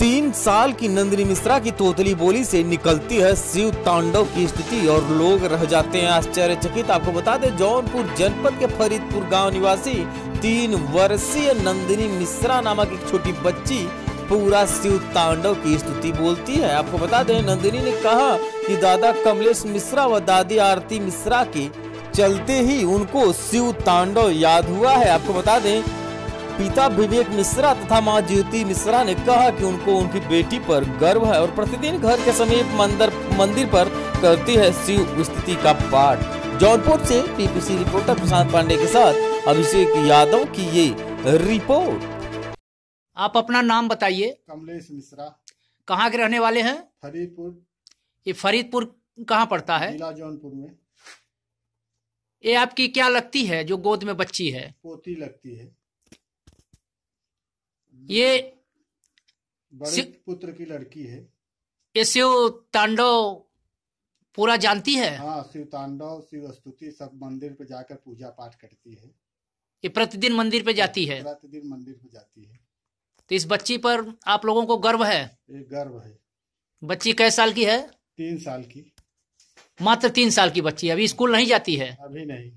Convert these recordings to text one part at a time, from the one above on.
साल की नंदिनी मिश्रा की तोतली बोली से निकलती है शिव तांडव की स्थिति और लोग रह जाते हैं आश्चर्यचकित। आपको बता दें, जौनपुर जनपद के फरीदपुर गाँव निवासी तीन वर्षीय नंदिनी मिश्रा नामक एक छोटी बच्ची पूरा शिव तांडव की स्तुति बोलती है। आपको बता दें, नंदिनी ने कहा कि दादा कमलेश मिश्रा व दादी आरती मिश्रा के चलते ही उनको शिव तांडव याद हुआ है। आपको बता दें पिता विवेक मिश्रा तथा माँ ज्योति मिश्रा ने कहा कि उनको उनकी बेटी पर गर्व है और प्रतिदिन घर के समीप मंदिर मंदिर पर करती है शिव स्तुति का पाठ। जौनपुर से पीपीसी रिपोर्टर प्रशांत पांडे के साथ अभिषेक यादव की ये रिपोर्ट। आप अपना नाम बताइए। कमलेश मिश्रा। कहाँ के रहने वाले हैं? फरीदपुर। ये फरीदपुर कहाँ पड़ता है? जिला जौनपुर में। ये आपकी क्या लगती है जो गोद में बच्ची है? पोती लगती है। ये बड़े पुत्र की लड़की है। ये शिव तांडव पूरा जानती है? हाँ शिव तांडव शिव स्तुति सब मंदिर पे जाकर पूजा पाठ करती है। ये प्रतिदिन मंदिर पे जाती है? प्रतिदिन मंदिर पे जाती है। तो इस बच्ची पर आप लोगों को गर्व है? एक गर्व है। बच्ची कै साल की है? तीन साल की। मात्र तीन साल की बच्ची अभी स्कूल नहीं जाती है? अभी नहीं।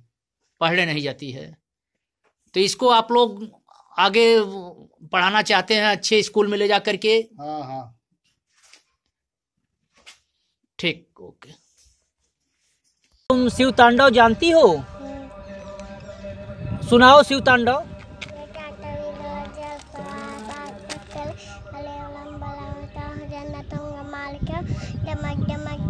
पढ़ने नहीं जाती है। तो इसको आप लोग आगे पढ़ाना चाहते हैं अच्छे स्कूल में ले जा करके। हाँ हाँ। ठीक ओके। तुम शिव तांडव जानती हो? सुनाओ शिव तांडव। डमक डमक